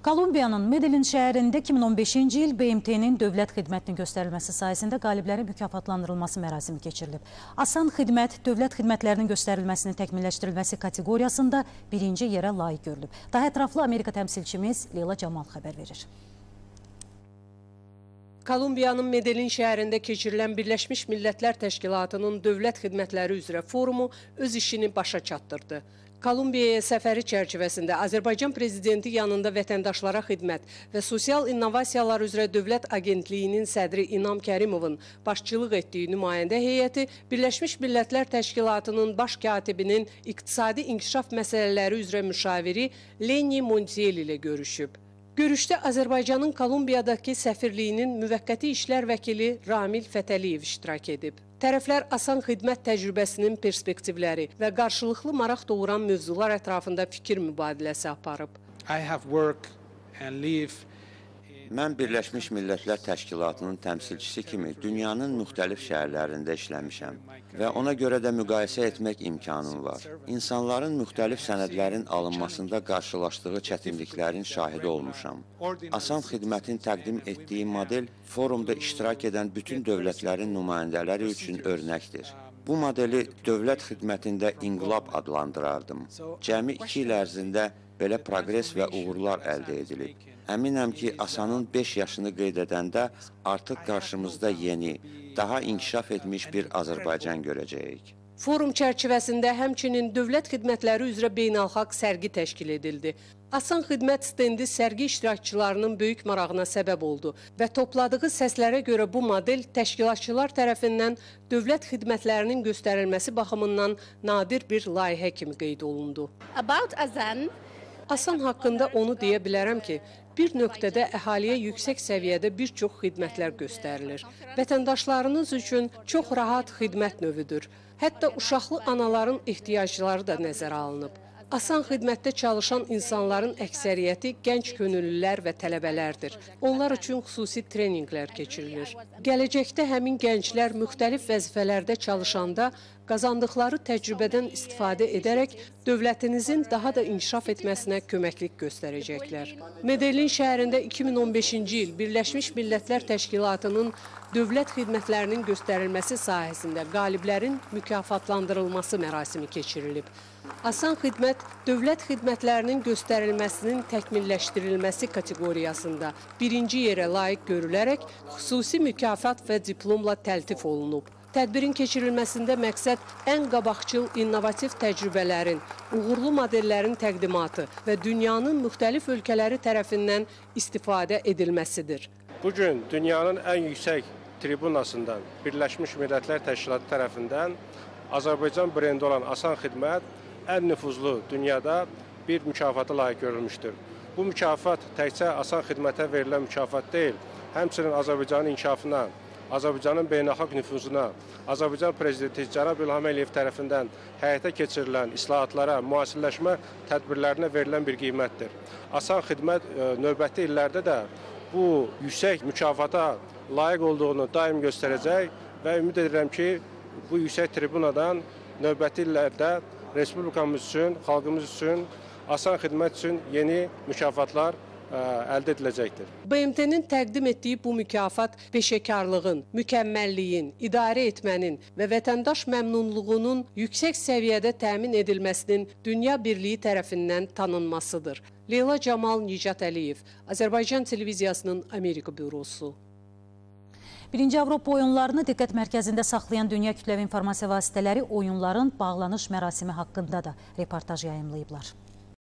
Kolumbiyanın Medellin şəhərində 2015-ci il BMT-nin dövlət xidmətinin göstərilməsi sayəsində qaliblərin mükafatlandırılması mərasimi keçirilib. Asan xidmət dövlət xidmətlərinin göstərilməsinin təkmilləşdirilməsi kateqoriyasında birinci yerə layiq görülüb. Daha ətraflı Amerika təmsilçimiz Leyla Camal xəbər verir. Kolumbiyanın Medellin şəhərində keçirilən Birləşmiş Millətlər Təşkilatının dövlət xidmətləri üzrə forumu öz işini başa çatdırdı. Kolumbiyaya səfəri çərçivəsində Azərbaycan prezidenti yanında vətəndaşlara xidmət və sosial innovasiyalar üzrə Dövlət Agentliyinin sədri İnam Kərimovun başçılıq etdiyi nümayəndə heyəti Birləşmiş Millətlər Təşkilatının baş katibinin iqtisadi inkişaf məsələləri üzrə müşaviri Leni Montiel ilə görüşüb. Görüşdə Azərbaycanın Kolumbiyadakı səfirliyinin müvəqqəti işlər vəkili Ramil Fətəliyev iştirak edib. Tərəflər asan xidmət təcrübəsinin perspektivləri və qarşılıqlı maraq doğuran mövzular ətrafında fikir mübadiləsi aparıb. I have work and live Mən Birləşmiş Millətlər Təşkilatının təmsilçisi kimi dünyanın müxtəlif şəhərlərində işləmişəm və ona görə də müqayisə etmək imkanım var. İnsanların müxtəlif sənədlərin alınmasında qarşılaşdığı çətinliklərin şahidi olmuşam. Asan xidmətin təqdim etdiyi model forumda iştirak edən bütün dövlətlərin nümayəndələri üçün örnəkdir. Bu modeli dövlət xidmətində inqilab adlandırardım. Cəmi iki il ərzində belə proqres və uğurlar əldə edilib. Əminəm ki, Asanın 5 yaşını qeyd edəndə artıq qarşımızda yeni, daha inkişaf etmiş bir Azərbaycan görəcəyik. Forum çərçivəsində həmçinin dövlət xidmətləri üzrə beynəlxalq sərgi təşkil edildi. Asan xidmət stendi sərgi iştirakçılarının böyük marağına səbəb oldu və topladığı səslərə görə bu model təşkilatçılar tərəfindən dövlət xidmətlərinin göstərilməsi baxımından nadir bir layihə kimi qeyd olundu. About Azan, Asan haqqında onu deyə bilərəm ki, bir nöqtədə əhaliyə yüksək səviyyədə bir çox xidmətlər göstərilir. Vətəndaşlarınız üçün çox rahat xidmət növüdür. Hətta uşaqlı anaların ehtiyacları da nəzərə alınıb. Asan xidmətdə çalışan insanların əksəriyyəti gənc könüllülər və tələbələrdir. Onlar üçün xüsusi treninqlər keçirilir. Gələcəkdə həmin gənclər müxtəlif vəzifələrdə çalışanda qazandıqları təcrübədən istifadə edərək dövlətinizin daha da inkişaf etməsinə köməklik göstərəcəklər. Medellin şəhərində 2015-ci il Birləşmiş Millətlər Təşkilatının dövlət xidmətlərinin göstərilməsi sahəsində qaliblərin mükafatlandırılması mərasimi keçirilib. Asan xidmət dövlət xidmətlərinin göstərilməsinin təkmilləşdirilməsi kateqoriyasında birinci yerə layiq görülərək xüsusi mükafat və diplomla təltif olunub. Tədbirin keçirilməsində məqsəd ən qabaqcıl innovativ təcrübələrin, uğurlu modellərin təqdimatı və dünyanın müxtəlif ölkələri tərəfindən istifadə edilməsidir. Bugün dünyanın ən yüksək tribunasından Birləşmiş Millətlər Təşkilatı tərəfindən Azərbaycan brendi olan Asan Xidmət ən nüfuzlu dünyada bir mükafata layiq görülmüşdür. Bu mükafat təkcə asan xidmətə verilən mükafat deyil, həmçinin Azərbaycanın inkişafına, Azərbaycanın beynəlxalq nüfuzuna, Azərbaycan prezidenti Cənab İlham Əliyev tərəfindən həyata keçirilən islahatlara, müasirləşmə tədbirlərinə verilən bir qiymətdir. Asan xidmət e, növbəti illərdə də bu yüksək mükafata layiq olduğunu daim göstərəcək və ümid edirəm ki, bu yüksək tribunadan növbəti illərdə Respublikamız üçün, xalqımız üçün, asan xidmət üçün yeni mükafatlar ə, əldə ediləcəkdir. BMT-nin təqdim etdiyi bu mükafat peşəkarlığın, mükəmməlliyin, idarə etmənin və vətəndaş məmnunluğunun yüksək səviyyədə təmin edilməsinin dünya birliyi tərəfindən tanınmasıdır. Leyla Camal Nicat Əliyev, Azərbaycan televiziyasının Amerika bürosu. Birinci Avropa oyunlarını diqqət mərkəzində saxlayan dünya kütləvi informasiya vasitələri oyunların bağlanış mərasimi haqqında da reportaj yayımlayıblar.